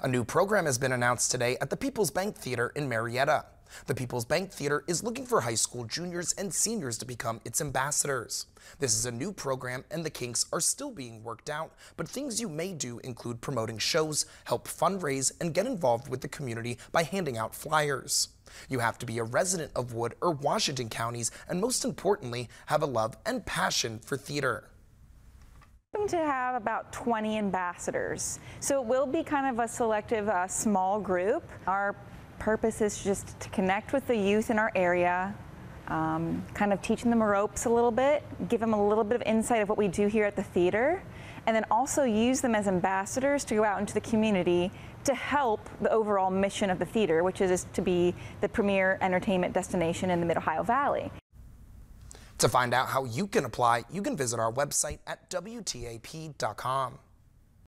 A new program has been announced today at the Peoples Bank Theatre in Marietta. The Peoples Bank Theatre is looking for high school juniors and seniors to become its ambassadors. This is a new program and the kinks are still being worked out, but things you may do include promoting shows, help fundraise, and get involved with the community by handing out flyers. You have to be a resident of Wood or Washington counties and most importantly, have a love and passion for theater to have about 20 ambassadors. So it will be kind of a selective uh, small group. Our purpose is just to connect with the youth in our area, um, kind of teaching them ropes a little bit, give them a little bit of insight of what we do here at the theater, and then also use them as ambassadors to go out into the community to help the overall mission of the theater, which is to be the premier entertainment destination in the Mid-Ohio Valley. To find out how you can apply, you can visit our website at WTAP.com.